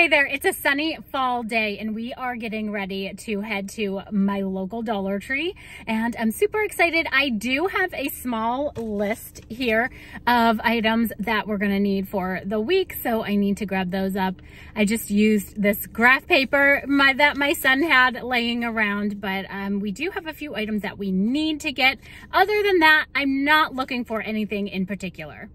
Hey there, it's a sunny fall day and we are getting ready to head to my local Dollar Tree and I'm super excited. I do have a small list here of items that we're gonna need for the week so I need to grab those up. I just used this graph paper my, that my son had laying around but um, we do have a few items that we need to get. Other than that, I'm not looking for anything in particular.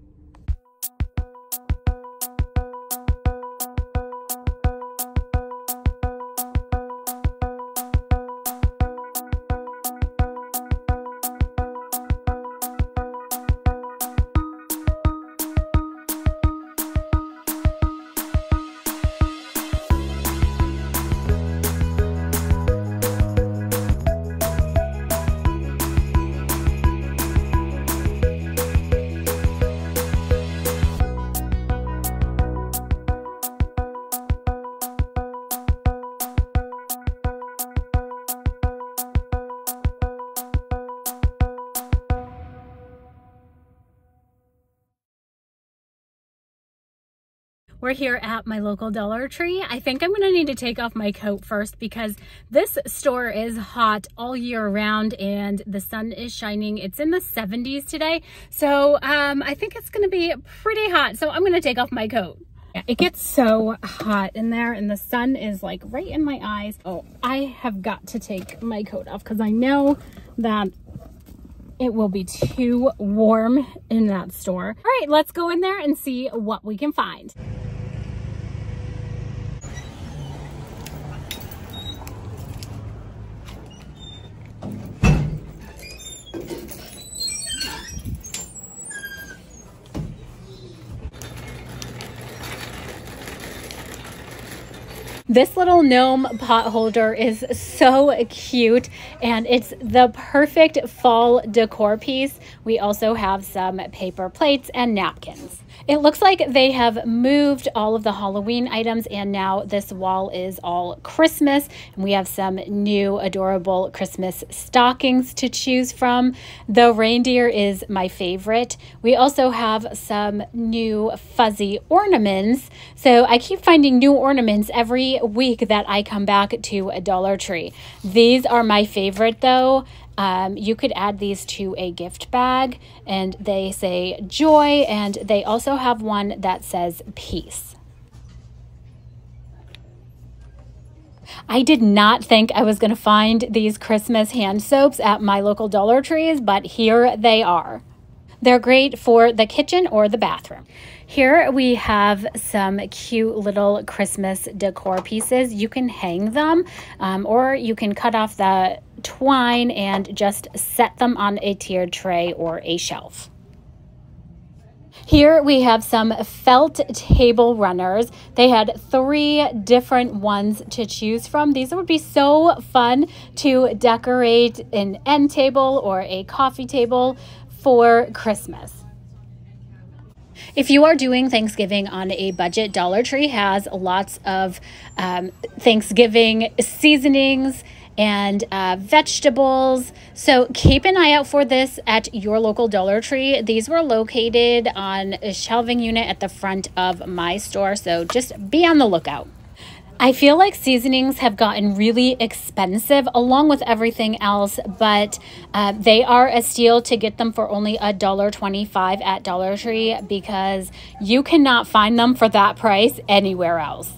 We're here at my local Dollar Tree. I think I'm gonna need to take off my coat first because this store is hot all year round and the sun is shining. It's in the 70s today. So um, I think it's gonna be pretty hot. So I'm gonna take off my coat. Yeah, it gets so hot in there and the sun is like right in my eyes. Oh, I have got to take my coat off because I know that it will be too warm in that store. All right, let's go in there and see what we can find. This little gnome pot holder is so cute and it's the perfect fall decor piece. We also have some paper plates and napkins. It looks like they have moved all of the Halloween items and now this wall is all Christmas. And we have some new adorable Christmas stockings to choose from. The reindeer is my favorite. We also have some new fuzzy ornaments. So I keep finding new ornaments every week that I come back to a Dollar Tree. These are my favorite though. Um, you could add these to a gift bag and they say joy and they also have one that says peace. I did not think I was going to find these Christmas hand soaps at my local Dollar Trees, but here they are. They're great for the kitchen or the bathroom. Here we have some cute little Christmas decor pieces. You can hang them um, or you can cut off the twine and just set them on a tiered tray or a shelf. Here we have some felt table runners. They had three different ones to choose from. These would be so fun to decorate an end table or a coffee table for Christmas. If you are doing Thanksgiving on a budget, Dollar Tree has lots of um, Thanksgiving seasonings and uh, vegetables. So keep an eye out for this at your local Dollar Tree. These were located on a shelving unit at the front of my store. So just be on the lookout. I feel like seasonings have gotten really expensive along with everything else, but uh, they are a steal to get them for only a dollar twenty-five at Dollar Tree because you cannot find them for that price anywhere else.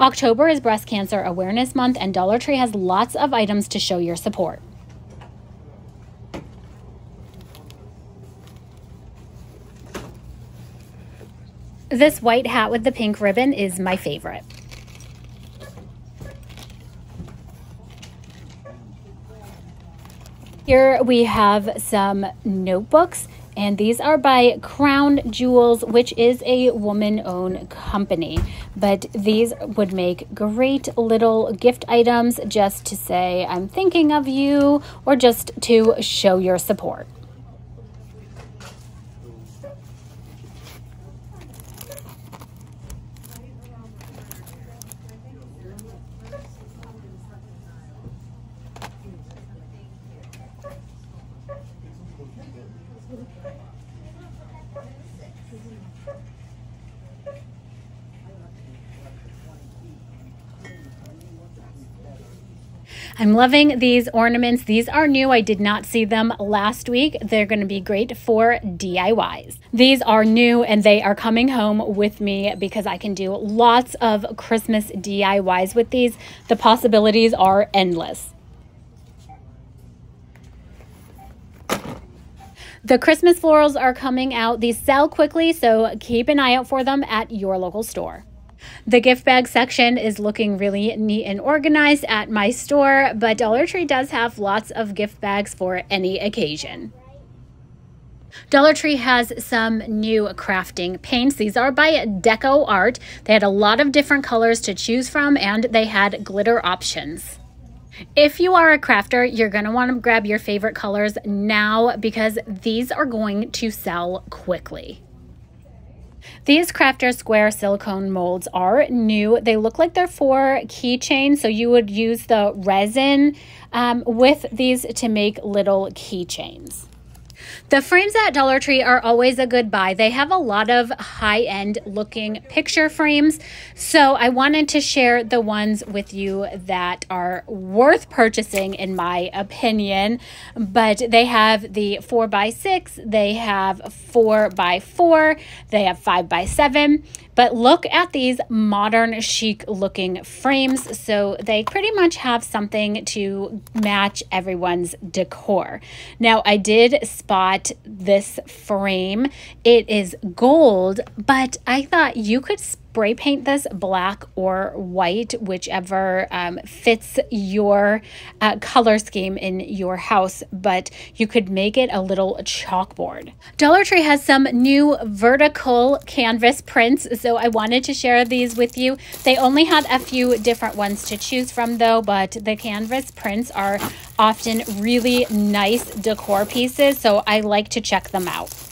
October is Breast Cancer Awareness Month, and Dollar Tree has lots of items to show your support. This white hat with the pink ribbon is my favorite. Here we have some notebooks and these are by Crown Jewels, which is a woman-owned company. But these would make great little gift items just to say, I'm thinking of you, or just to show your support. I'm loving these ornaments. These are new. I did not see them last week. They're going to be great for DIYs. These are new and they are coming home with me because I can do lots of Christmas DIYs with these. The possibilities are endless. The Christmas florals are coming out. These sell quickly, so keep an eye out for them at your local store. The gift bag section is looking really neat and organized at my store, but Dollar Tree does have lots of gift bags for any occasion. Dollar Tree has some new crafting paints. These are by Deco Art. They had a lot of different colors to choose from and they had glitter options. If you are a crafter, you're going to want to grab your favorite colors now because these are going to sell quickly. These Crafter's Square silicone molds are new. They look like they're for keychains, so you would use the resin um, with these to make little keychains. The frames at Dollar Tree are always a good buy. They have a lot of high end looking picture frames. So I wanted to share the ones with you that are worth purchasing, in my opinion. But they have the 4x6, they have 4x4, they have 5x7. But look at these modern chic looking frames. So they pretty much have something to match everyone's decor. Now I did spot this frame. It is gold, but I thought you could spray paint this black or white, whichever um, fits your uh, color scheme in your house, but you could make it a little chalkboard. Dollar Tree has some new vertical canvas prints, so I wanted to share these with you. They only had a few different ones to choose from though, but the canvas prints are often really nice decor pieces, so I like to check them out.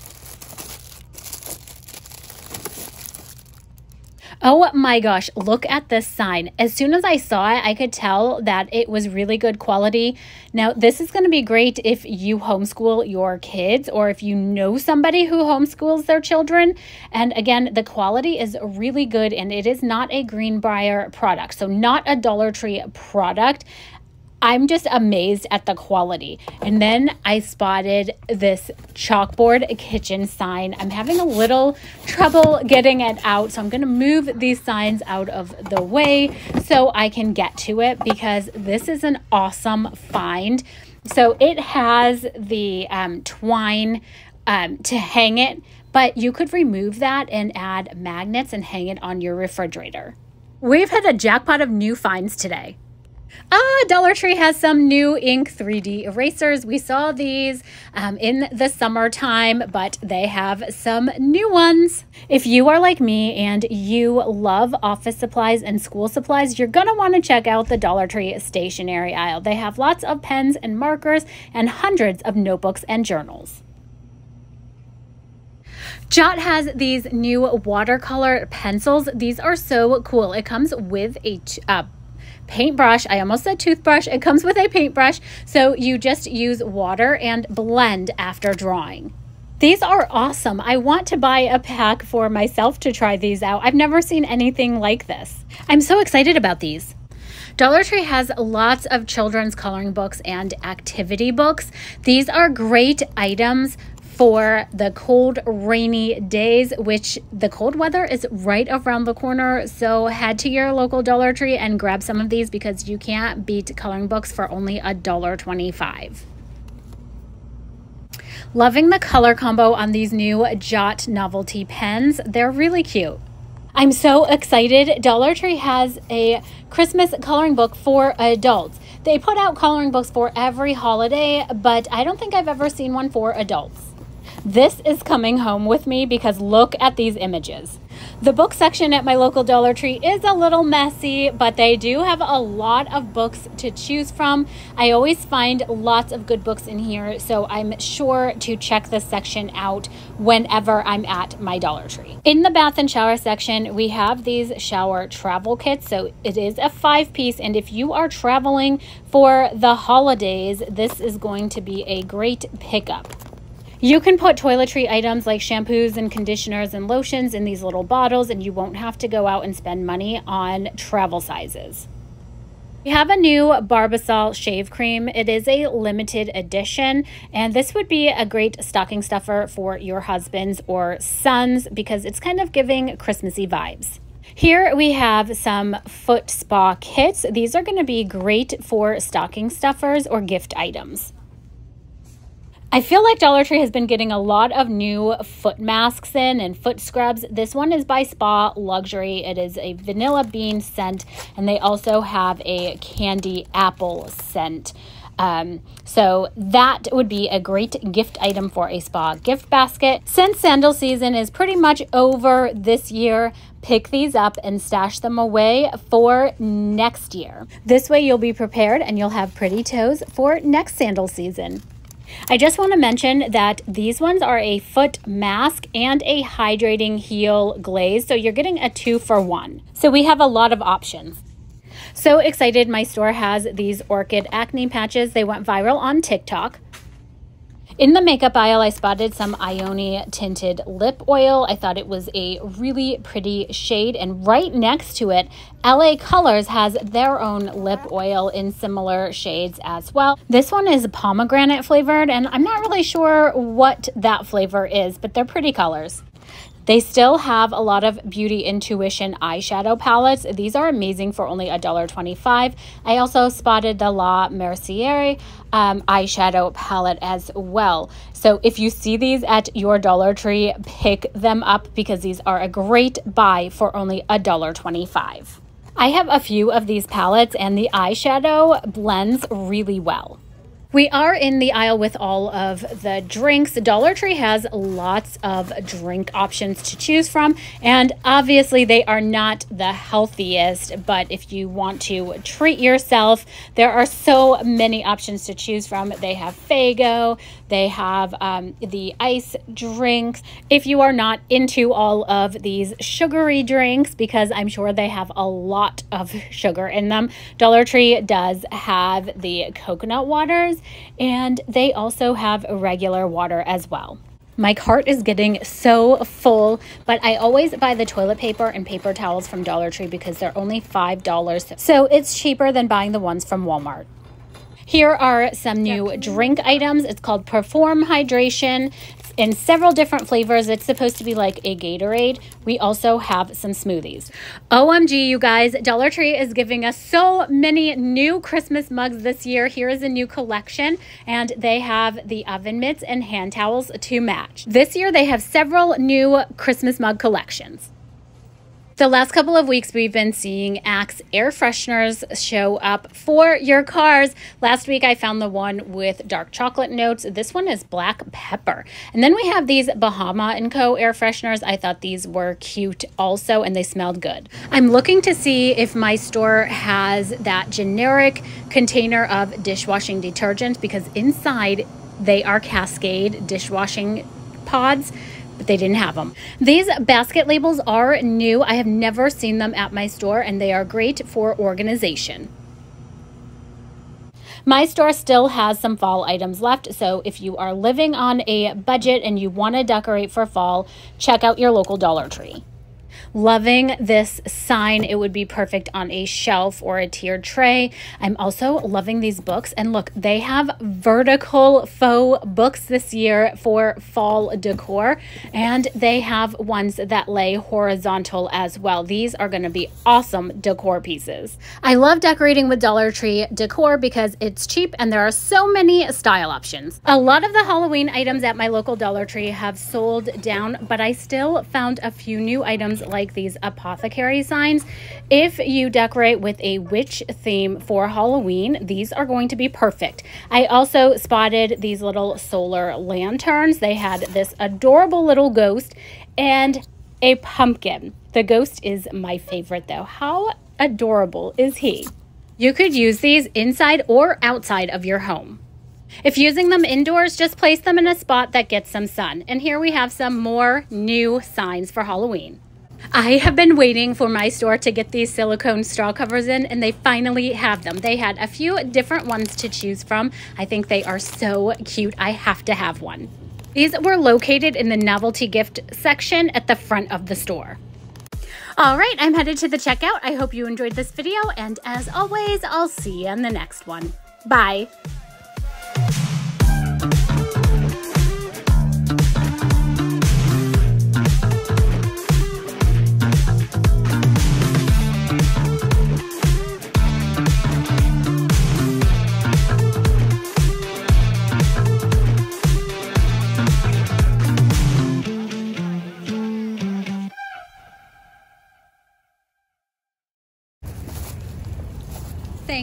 Oh my gosh, look at this sign. As soon as I saw it, I could tell that it was really good quality. Now, this is going to be great if you homeschool your kids or if you know somebody who homeschools their children. And again, the quality is really good and it is not a Greenbrier product. So, not a Dollar Tree product. I'm just amazed at the quality. And then I spotted this chalkboard kitchen sign. I'm having a little trouble getting it out, so I'm going to move these signs out of the way so I can get to it because this is an awesome find. So it has the um, twine um, to hang it, but you could remove that and add magnets and hang it on your refrigerator. We've had a jackpot of new finds today. Ah, Dollar Tree has some new ink 3D erasers. We saw these um, in the summertime, but they have some new ones. If you are like me and you love office supplies and school supplies, you're going to want to check out the Dollar Tree stationery aisle. They have lots of pens and markers and hundreds of notebooks and journals. Jot has these new watercolor pencils. These are so cool. It comes with a uh, paintbrush. I almost said toothbrush. It comes with a paintbrush, so you just use water and blend after drawing. These are awesome. I want to buy a pack for myself to try these out. I've never seen anything like this. I'm so excited about these. Dollar Tree has lots of children's coloring books and activity books. These are great items for the cold, rainy days, which the cold weather is right around the corner. So head to your local Dollar Tree and grab some of these because you can't beat coloring books for only a dollar twenty-five. Loving the color combo on these new Jot novelty pens. They're really cute. I'm so excited. Dollar Tree has a Christmas coloring book for adults. They put out coloring books for every holiday, but I don't think I've ever seen one for adults. This is coming home with me because look at these images. The book section at my local Dollar Tree is a little messy, but they do have a lot of books to choose from. I always find lots of good books in here, so I'm sure to check this section out whenever I'm at my Dollar Tree. In the bath and shower section, we have these shower travel kits. So it is a five piece, and if you are traveling for the holidays, this is going to be a great pickup. You can put toiletry items like shampoos and conditioners and lotions in these little bottles, and you won't have to go out and spend money on travel sizes. We have a new Barbasol shave cream. It is a limited edition, and this would be a great stocking stuffer for your husbands or sons because it's kind of giving Christmassy vibes. Here we have some foot spa kits. These are going to be great for stocking stuffers or gift items. I feel like Dollar Tree has been getting a lot of new foot masks in and foot scrubs. This one is by Spa Luxury. It is a vanilla bean scent, and they also have a candy apple scent. Um, so that would be a great gift item for a spa gift basket. Since sandal season is pretty much over this year, pick these up and stash them away for next year. This way you'll be prepared and you'll have pretty toes for next sandal season. I just want to mention that these ones are a foot mask and a hydrating heel glaze. So you're getting a two for one. So we have a lot of options. So excited my store has these orchid acne patches. They went viral on TikTok. In the makeup aisle, I spotted some Ioni tinted lip oil. I thought it was a really pretty shade. And right next to it, LA Colors has their own lip oil in similar shades as well. This one is pomegranate flavored, and I'm not really sure what that flavor is, but they're pretty colors. They still have a lot of Beauty Intuition eyeshadow palettes. These are amazing for only $1.25. I also spotted the La Merciere um, eyeshadow palette as well. So if you see these at your Dollar Tree, pick them up because these are a great buy for only $1.25. I have a few of these palettes and the eyeshadow blends really well. We are in the aisle with all of the drinks. Dollar Tree has lots of drink options to choose from, and obviously they are not the healthiest, but if you want to treat yourself, there are so many options to choose from. They have Faygo, they have um, the ice drinks. If you are not into all of these sugary drinks, because I'm sure they have a lot of sugar in them, Dollar Tree does have the coconut waters and they also have regular water as well. My cart is getting so full, but I always buy the toilet paper and paper towels from Dollar Tree because they're only $5. So it's cheaper than buying the ones from Walmart. Here are some new drink items. It's called Perform Hydration in several different flavors. It's supposed to be like a Gatorade. We also have some smoothies. OMG, you guys, Dollar Tree is giving us so many new Christmas mugs this year. Here is a new collection, and they have the oven mitts and hand towels to match. This year, they have several new Christmas mug collections. The last couple of weeks, we've been seeing Axe air fresheners show up for your cars. Last week, I found the one with dark chocolate notes. This one is black pepper. And then we have these Bahama & Co. air fresheners. I thought these were cute also, and they smelled good. I'm looking to see if my store has that generic container of dishwashing detergent because inside they are Cascade dishwashing pods but they didn't have them. These basket labels are new. I have never seen them at my store and they are great for organization. My store still has some fall items left, so if you are living on a budget and you want to decorate for fall, check out your local Dollar Tree. Loving this sign. It would be perfect on a shelf or a tiered tray. I'm also loving these books. And look, they have vertical faux books this year for fall decor. And they have ones that lay horizontal as well. These are going to be awesome decor pieces. I love decorating with Dollar Tree decor because it's cheap and there are so many style options. A lot of the Halloween items at my local Dollar Tree have sold down, but I still found a few new items like these apothecary signs. If you decorate with a witch theme for Halloween, these are going to be perfect. I also spotted these little solar lanterns. They had this adorable little ghost and a pumpkin. The ghost is my favorite though. How adorable is he? You could use these inside or outside of your home. If using them indoors, just place them in a spot that gets some sun. And here we have some more new signs for Halloween. I have been waiting for my store to get these silicone straw covers in, and they finally have them. They had a few different ones to choose from. I think they are so cute. I have to have one. These were located in the novelty gift section at the front of the store. All right, I'm headed to the checkout. I hope you enjoyed this video, and as always, I'll see you in the next one. Bye.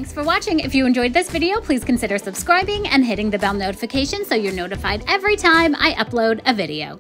Thanks for watching. If you enjoyed this video, please consider subscribing and hitting the bell notification so you're notified every time I upload a video.